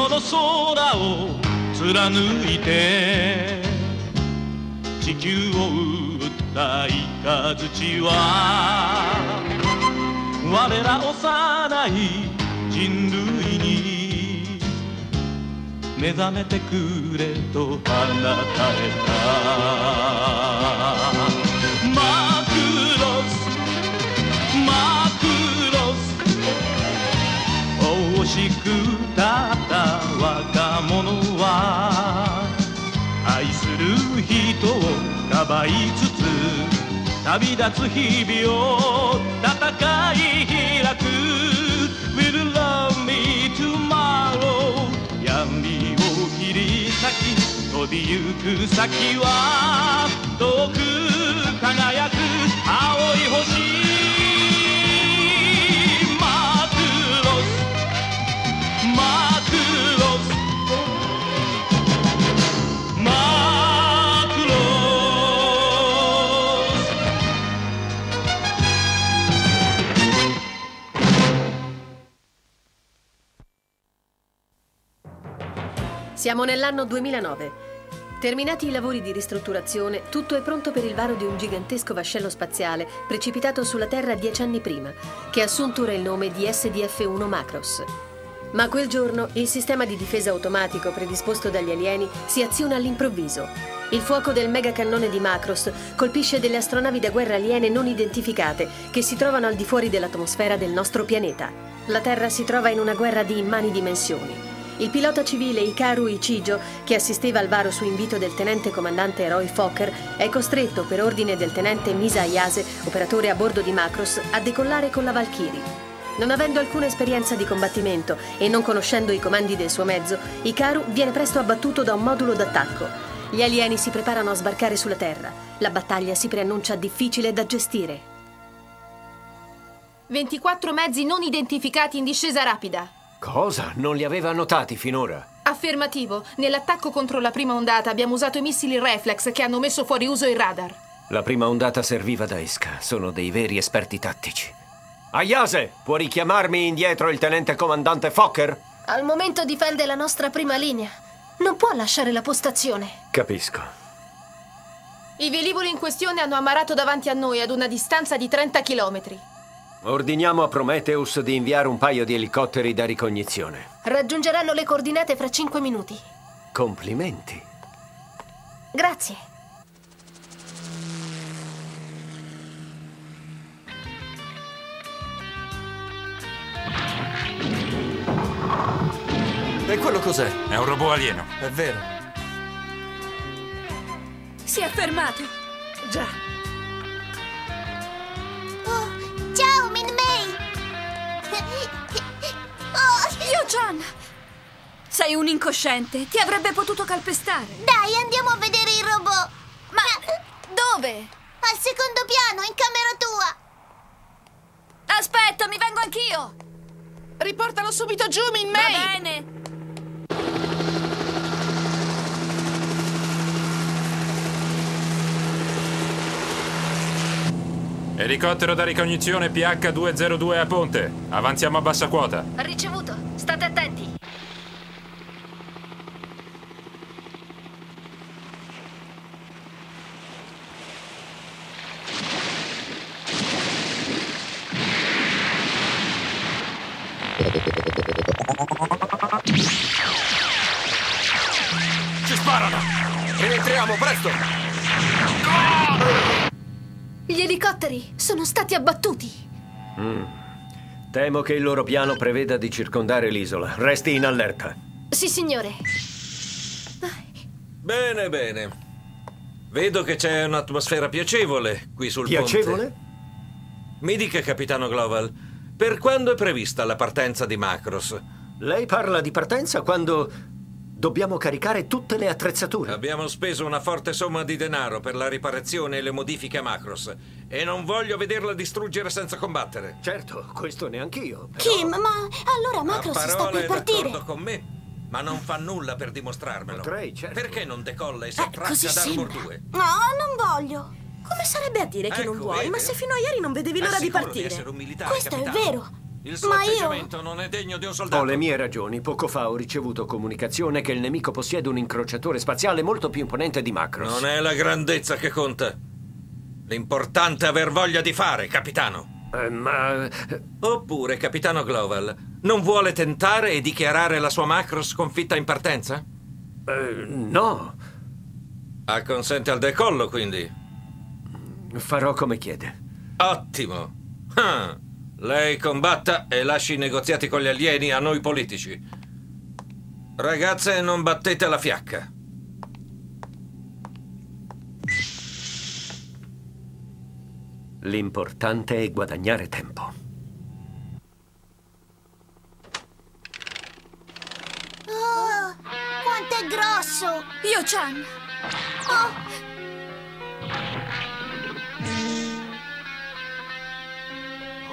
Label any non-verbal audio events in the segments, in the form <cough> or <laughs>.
夜の空を貫いて地球を打った雷は我ら幼い人類に目覚めてくれと放たれた。若者は愛する人をかばいつつ旅立つ日々を戦い開く。Will love me tomorrow 闇を切り裂き飛びゆく先は遠く輝く青い星。Siamo nell'anno 2009. Terminati i lavori di ristrutturazione, tutto è pronto per il varo di un gigantesco vascello spaziale precipitato sulla Terra dieci anni prima, che ha assunto ora il nome di SDF-1 Macros. Ma quel giorno il sistema di difesa automatico predisposto dagli alieni si aziona all'improvviso. Il fuoco del megacannone di Macros colpisce delle astronavi da guerra aliene non identificate che si trovano al di fuori dell'atmosfera del nostro pianeta. La Terra si trova in una guerra di immani dimensioni. Il pilota civile Hikaru Ichijo, che assisteva al varo su invito del tenente comandante Roy Fokker, è costretto per ordine del tenente Misa Ayase, operatore a bordo di Macros, a decollare con la Valkyrie. Non avendo alcuna esperienza di combattimento e non conoscendo i comandi del suo mezzo, Hikaru viene presto abbattuto da un modulo d'attacco. Gli alieni si preparano a sbarcare sulla Terra. La battaglia si preannuncia difficile da gestire. 24 mezzi non identificati in discesa rapida. Cosa? Non li aveva annotati finora? Affermativo. Nell'attacco contro la prima ondata abbiamo usato i missili Reflex che hanno messo fuori uso il radar. La prima ondata serviva da esca. Sono dei veri esperti tattici. Ayase, può richiamarmi indietro il tenente comandante Fokker? Al momento difende la nostra prima linea. Non può lasciare la postazione. Capisco. I velivoli in questione hanno ammarato davanti a noi ad una distanza di 30 chilometri. Ordiniamo a Prometheus di inviare un paio di elicotteri da ricognizione. Raggiungeranno le coordinate fra 5 minuti. Complimenti. Grazie. E quello cos'è? È un robot alieno. È vero. Si è fermato. Già. Oh, Yo-chan! Sei un incosciente. Ti avrebbe potuto calpestare. dai, andiamo a vedere il robot! Ma dove? Al secondo piano, in camera tua! Aspetta, mi vengo anch'io. Riportalo subito giù, Min Va May! bene. Elicottero da ricognizione PH202 a Ponte. Avanziamo a bassa quota. Ricevuto. Stati abbattuti. Temo che il loro piano preveda di circondare l'isola. Resti in allerta. Sì, signore. Bene, bene. Vedo che c'è un'atmosfera piacevole qui sul Piacevole? ponte. Mi dica, capitano Global, per quando è prevista la partenza di Macros? Lei parla di partenza quando dobbiamo caricare tutte le attrezzature. Abbiamo speso una forte somma di denaro per la riparazione e le modifiche a Macros e non voglio vederla distruggere senza combattere. Certo, questo neanch'io. però- Kim, ma allora Macros sta per è partire. d'accordo con me, ma non fa nulla per dimostrarmelo. Potrei, certo. Perché non decolla e si Eh, così attraccia ad Armor sembra. 2? No, non voglio. Come sarebbe a dire che non Ecco, vuoi? vede? Ma se fino a ieri non vedevi È l'ora di partire. essere un militare, Questo è capitano? vero. Il suo Ma io- atteggiamento non è degno di un soldato. Ho le mie ragioni. Poco fa ho ricevuto comunicazione che il nemico possiede un incrociatore spaziale molto più imponente di Macros. Non è la grandezza che conta. L'importante è aver voglia di fare, capitano. Eh, ma... Oppure, capitano Global, non vuole tentare e dichiarare la sua macro sconfitta in partenza? eh, no. Acconsente al decollo, quindi. Farò come chiede. Ottimo. Ah, lei combatta e lasci i negoziati con gli alieni a noi politici. Ragazze, non battete la fiacca. L'importante è guadagnare tempo. Oh, quanto è grosso! Io-chan! Oh,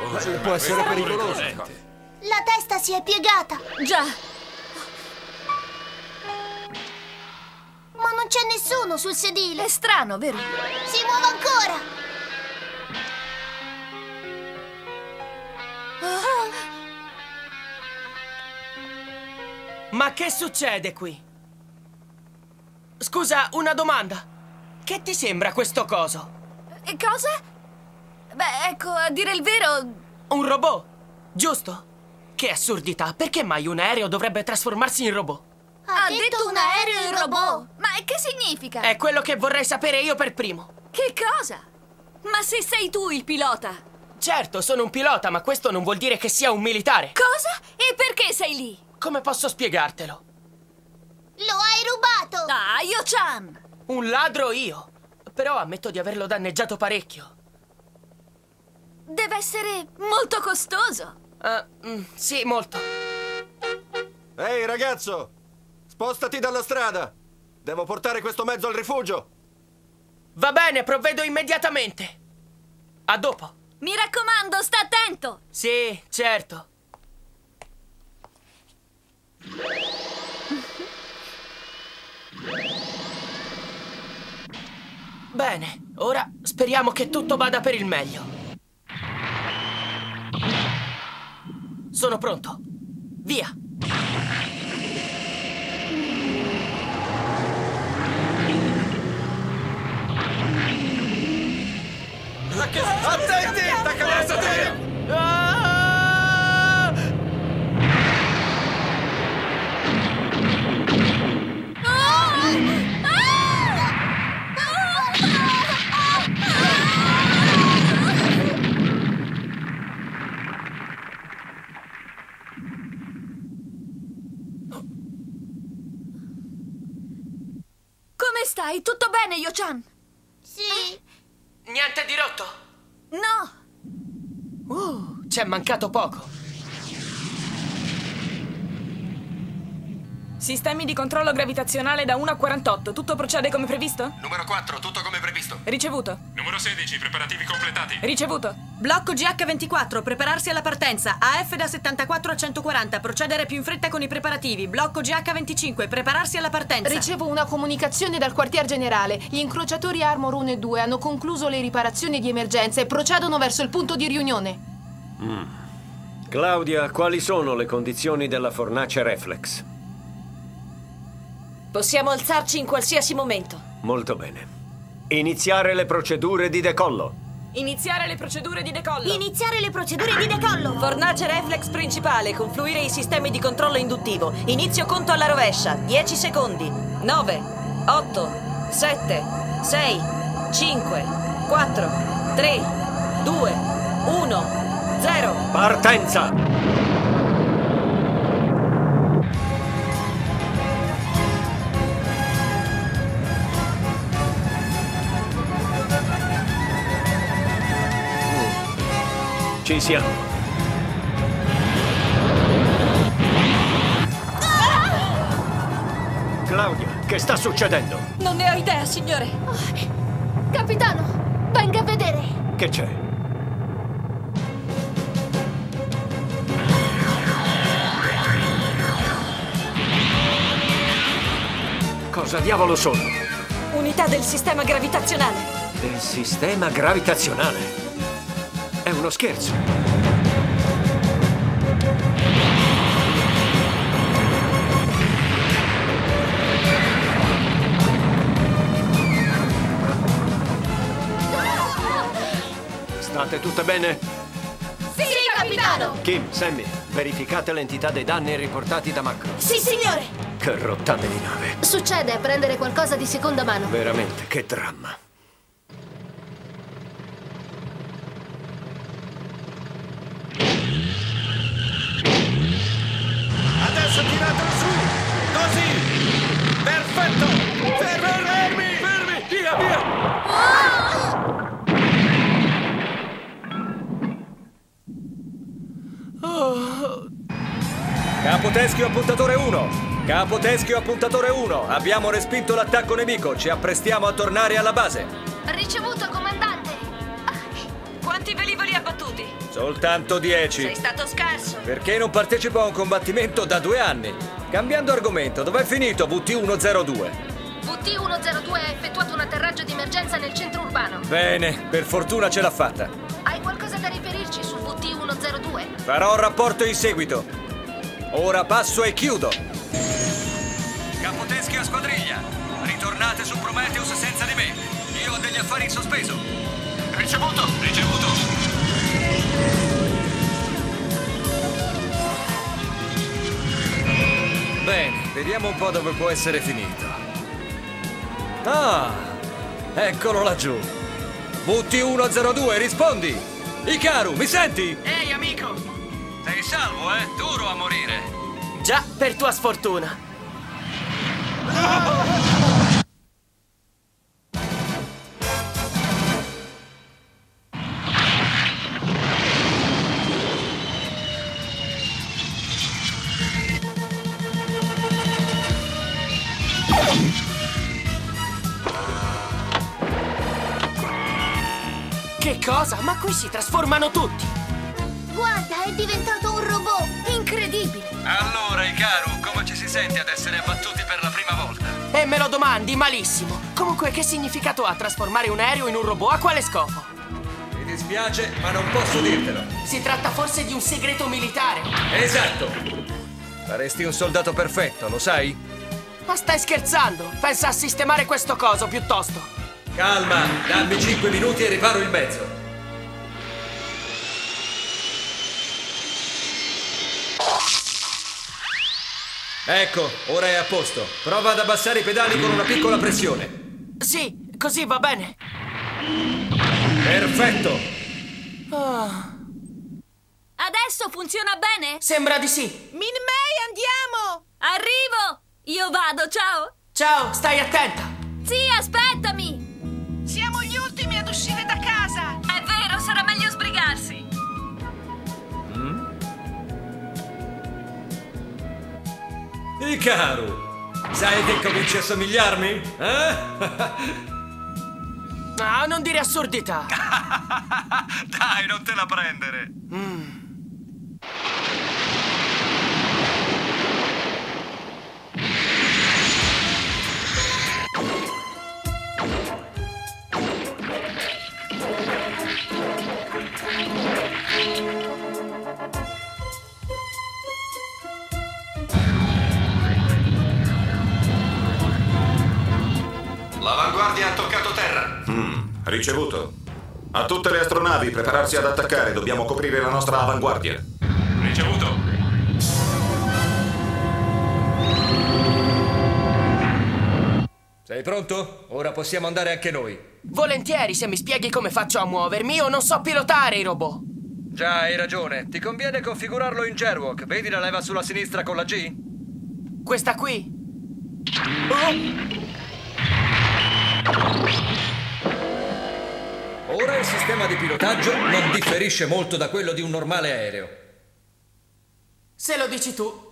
Può essere pericoloso. la testa si è piegata! Già! Ma non c'è nessuno sul sedile! È strano, vero? Si muove ancora! Ma che succede qui? Scusa, una domanda. Che ti sembra questo coso? E cosa? Beh, ecco, a dire il vero... Un robot, giusto? Che assurdità, perché mai un aereo dovrebbe trasformarsi in robot? Ha, detto, un aereo in robot! Ma che significa? È quello che vorrei sapere io per primo. Che cosa? Ma se sei tu il pilota? Certo, sono un pilota, ma questo non vuol dire che sia un militare. Cosa? E perché sei lì? Come posso spiegartelo? Lo hai rubato! Ah, Io-chan! Un ladro io. Però ammetto di averlo danneggiato parecchio. Deve essere molto costoso. Ah, mm, sì, molto. Ehi, ragazzo! Spostati dalla strada! Devo portare questo mezzo al rifugio! Va bene, provvedo immediatamente. A dopo. Mi raccomando, sta attento! Sì, certo. Bene, ora speriamo che tutto vada per il meglio. Sono pronto. Via. Attenti! Attacca stai? Tutto bene, Io-chan? Sì! Niente di rotto. No! Uh, ci è mancato poco. Sistemi di controllo gravitazionale da 1 a 48. Tutto procede come previsto? Numero 4, tutto come previsto. Ricevuto. Numero 16, preparativi completati. Ricevuto. Blocco GH24, prepararsi alla partenza. AF da 74 a 140, procedere più in fretta con i preparativi. Blocco GH25, prepararsi alla partenza. Ricevo una comunicazione dal quartier generale. Gli incrociatori Armor 1 e 2 hanno concluso le riparazioni di emergenza e procedono verso il punto di riunione. Claudia, quali sono le condizioni della fornace Reflex? Possiamo alzarci in qualsiasi momento. Molto bene. Iniziare le procedure di decollo. Iniziare le procedure di decollo. Iniziare le procedure di decollo! Fornace reflex principale, confluire i sistemi di controllo induttivo. Inizio conto alla rovescia. 10 secondi. 9, 8, 7, 6, 5, 4, 3, 2, 1, 0. Partenza! Ci siamo. Claudia, che sta succedendo? Non ne ho idea, signore. Capitano, venga a vedere! Che c'è? Cosa diavolo sono? Unità del sistema gravitazionale. Il sistema gravitazionale uno scherzo. State tutte bene? Sì, sì capitano! Kim, Sammy, verificate l'entità dei danni riportati da Macro. Sì, signore! Che rottame di nave! Succede a prendere qualcosa di seconda mano. Veramente, che dramma. Capo teschio a puntatore 1. Abbiamo respinto l'attacco nemico. Ci apprestiamo a tornare alla base. Ricevuto, comandante. Quanti velivoli abbattuti? Soltanto 10. Sei stato scarso. Perché non partecipo a un combattimento da due anni? Cambiando argomento, dov'è finito VT-102? VT-102 ha effettuato un atterraggio di emergenza nel centro urbano. Bene, per fortuna ce l'ha fatta. Hai qualcosa da riferirci su VT-102? Farò un rapporto in seguito. Ora passo e chiudo. Capo teschio a squadriglia. Ritornate su Prometheus senza di me. Io ho degli affari in sospeso. Ricevuto, ricevuto. Bene, vediamo un po' dove può essere finito. Ah, eccolo laggiù. VT102, rispondi! Ikaru, mi senti? Ehi, amico! Sei salvo, eh? Duro a morire. Già, per tua sfortuna. Che cosa? Ma qui si trasformano tutti! Guarda, è diventato un robot! Incredibile! Allora, Ikaru, come ci si sente ad essere abbattuti E me lo domandi, malissimo! Comunque, che significato ha trasformare un aereo in un robot? A quale scopo? Mi dispiace, ma non posso dirtelo. Si tratta forse di un segreto militare? Esatto. Saresti un soldato perfetto, lo sai? Ma stai scherzando? Pensa a sistemare questo coso piuttosto! Calma, dammi 5 minuti e riparo il mezzo. Ecco, ora è a posto. Prova ad abbassare i pedali con una piccola pressione. Sì, così va bene. Perfetto. Ah, Adesso funziona bene? sembra di sì. Min May, andiamo! Arrivo! Io vado, ciao! Ciao, stai attenta. Sì, aspettami! Ikaru, sai che cominci a somigliarmi? Eh? <laughs> Ah, non dire assurdità. <laughs> Dai, non te la prendere. L'avanguardia ricevuto. A tutte le astronavi, prepararsi ad attaccare. Dobbiamo coprire la nostra avanguardia. Ricevuto. Sei pronto? Ora possiamo andare anche noi. Volentieri se mi spieghi come faccio a muovermi. Io non so pilotare i robot. Già, hai ragione. Ti conviene configurarlo in Gerwalk. Vedi la leva sulla sinistra con la G? Questa qui? Ora il sistema di pilotaggio non differisce molto da quello di un normale aereo. Se lo dici tu.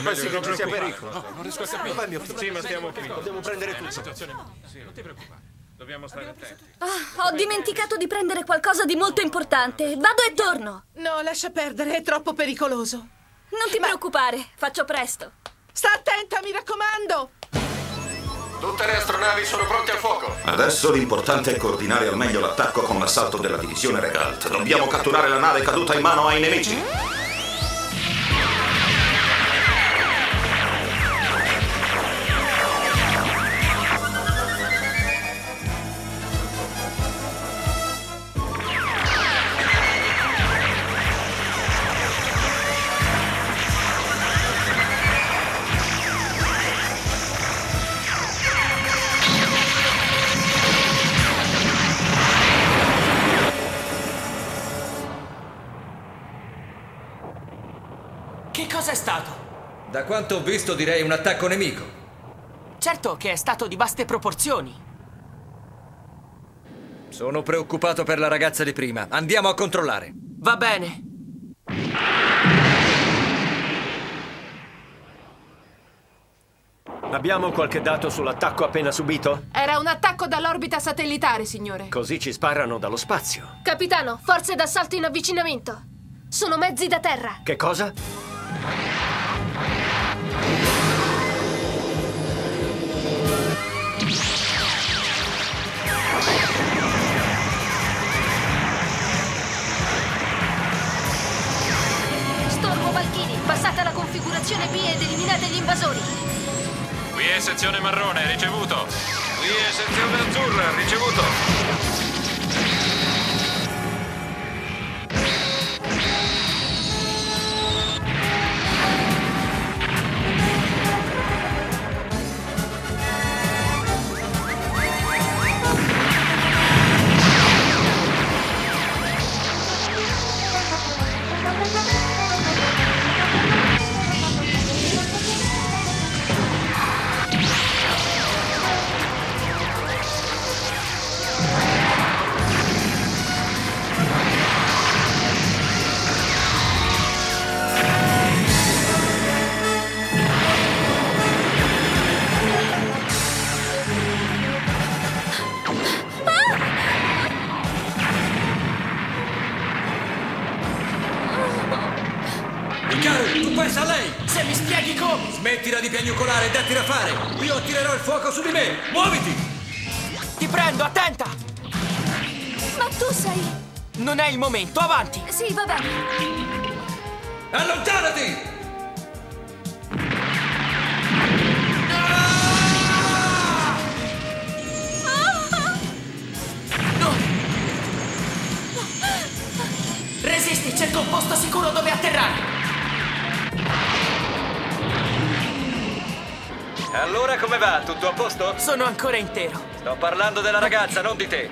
Ma sì, non ci sia pericolo. Non riesco a capire. Dov'è mio figlio? Sì, ma stiamo qui. Dobbiamo prendere tutto. Situazione. Sì, non ti preoccupare. Dobbiamo stare attenti. Ah, ho dimenticato di prendere qualcosa di molto importante. Vado e torno. No, lascia perdere, è troppo pericoloso. Non ti preoccupare, faccio presto. Sta attenta, mi raccomando! Tutte le astronavi sono pronte al fuoco. Adesso l'importante è coordinare al meglio l'attacco con l'assalto della divisione Regalt. Dobbiamo catturare la nave caduta in mano ai nemici. Quanto ho visto direi un attacco nemico. Certo che è stato di vaste proporzioni. Sono preoccupato per la ragazza di prima. Andiamo a controllare. Va bene. Abbiamo qualche dato sull'attacco appena subito? Era un attacco dall'orbita satellitare, signore. Così ci sparano dallo spazio. Capitano, forze d'assalto in avvicinamento. Sono mezzi da terra. Che cosa? Configurazione B ed eliminate gli invasori. Qui è sezione marrone, ricevuto. Qui è sezione azzurra, ricevuto. Piagnucolare e datti da fare! Io attirerò il fuoco su di me! Muoviti! Ti prendo, attenta! Ma tu sei... Non è il momento, avanti! Sì, va bene. Allontanati! Resisti, cerco un posto sicuro dove atterrare! Allora come va? Tutto a posto? Sono ancora intero. Sto parlando della ragazza, non di te.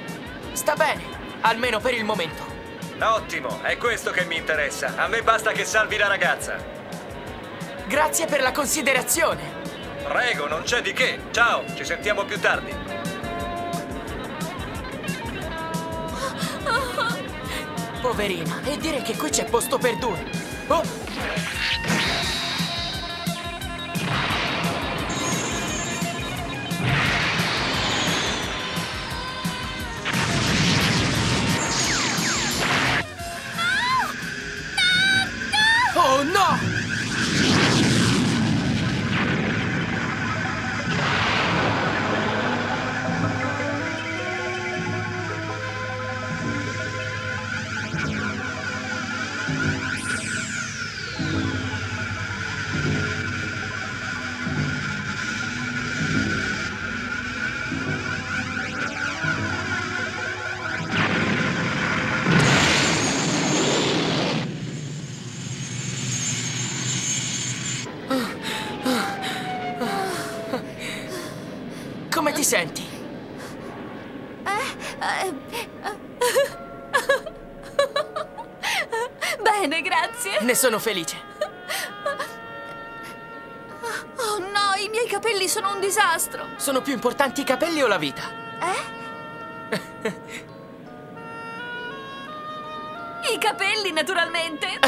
Sta bene, almeno per il momento. Ottimo, è questo che mi interessa. A me basta che salvi la ragazza. Grazie per la considerazione. Prego, non c'è di che. Ciao, ci sentiamo più tardi. Poverina, e dire che qui c'è posto per due. Oh! Sono felice. Oh no, i miei capelli sono un disastro. Sono più importanti i capelli o la vita? Eh? <laughs> I capelli, naturalmente.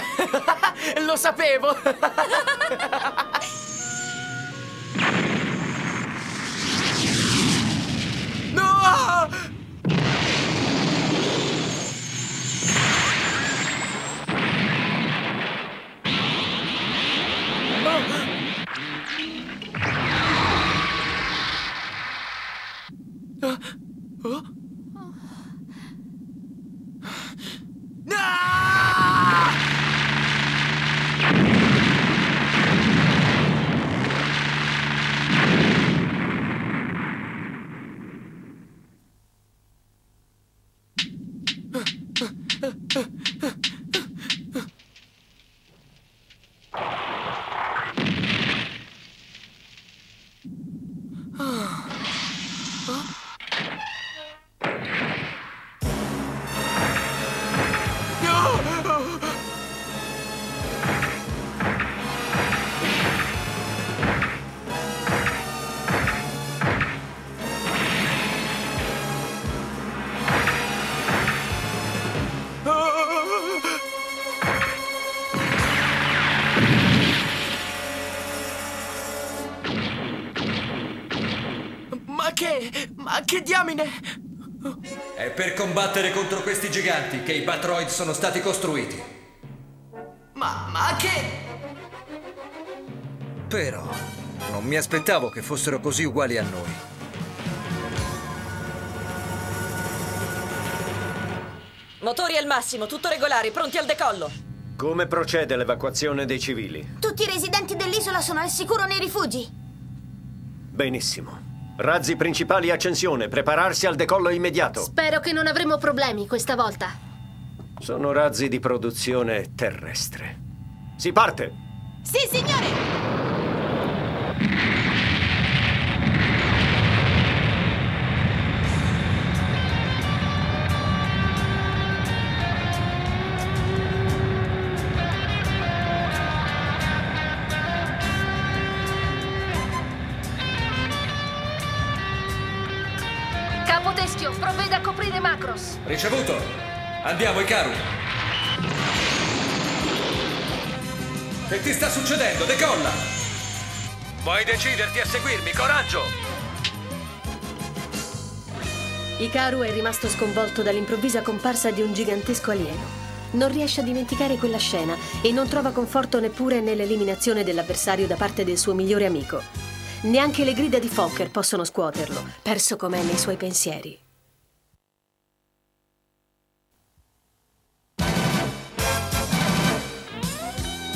Lo sapevo! <laughs> che... diamine? È per combattere contro questi giganti che i Batroid sono stati costruiti. Ma... ma che... Però non mi aspettavo che fossero così uguali a noi. Motori al massimo, tutto regolare, pronti al decollo. Come procede l'evacuazione dei civili? Tutti i residenti dell'isola sono al sicuro nei rifugi. Benissimo. Razzi principali accensione, prepararsi al decollo immediato. Spero che non avremo problemi questa volta. Sono razzi di produzione terrestre. Si parte! Sì, signore! Teschio, provveda a coprire Macros. Ricevuto! Andiamo, Ikaru! Che ti sta succedendo? Decolla! Puoi deciderti a seguirmi, coraggio! Ikaru è rimasto sconvolto dall'improvvisa comparsa di un gigantesco alieno. Non riesce a dimenticare quella scena e non trova conforto neppure nell'eliminazione dell'avversario da parte del suo migliore amico. Neanche le grida di Fokker possono scuoterlo, perso com'è nei suoi pensieri.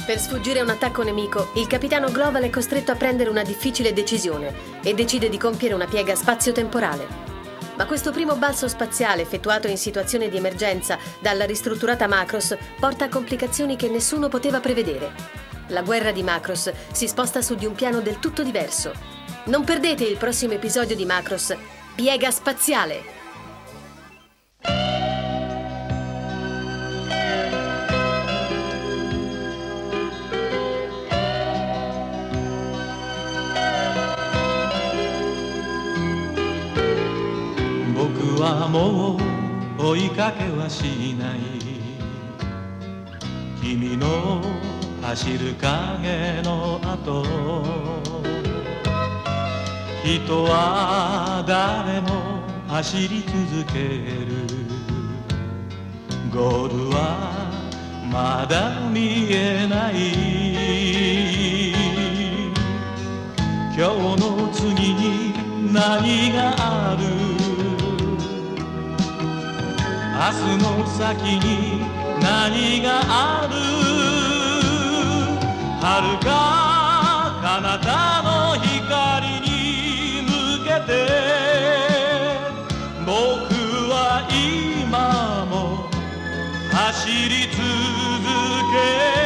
Per sfuggire a un attacco nemico, il capitano Global è costretto a prendere una difficile decisione e decide di compiere una piega spazio-temporale. Ma questo primo balzo spaziale effettuato in situazione di emergenza dalla ristrutturata Macros porta a complicazioni che nessuno poteva prevedere. La guerra di Macros si sposta su di un piano del tutto diverso. Non perdete il prossimo episodio di Macros, Piega Spaziale.「僕はもう追いかけはしない」「君の 走る影の後」「人は誰も走り続ける」「ゴールはまだ見えない」今日の次に何がある。明日の先に何がある。遥か彼方の光に向けて僕は今も走り続ける